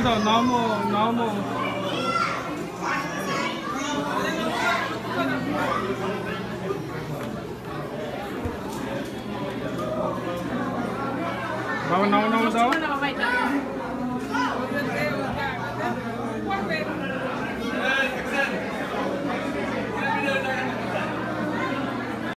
não normal, normal. Now, now, now.